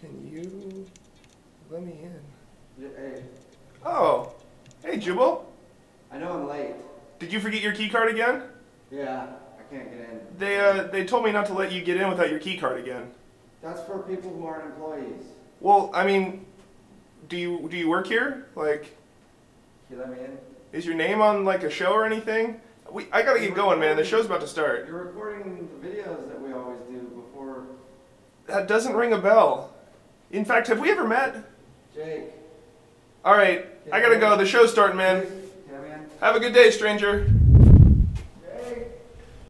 Can you let me in? Yeah, Hey, Oh, hey Jubal. I know I'm late. Did you forget your key card again? Yeah, I can't get in. They uh, they told me not to let you get in without your key card again. That's for people who aren't employees. Well, I mean, do you do you work here? Like, Can you let me in? is your name on like a show or anything? We I gotta get going, man. The show's about to start. You're recording the videos that we always do before That doesn't ring a bell. In fact, have we ever met? Jake. All right, I gotta go. The show's starting, man. Please, Can I come in? Have a good day, stranger.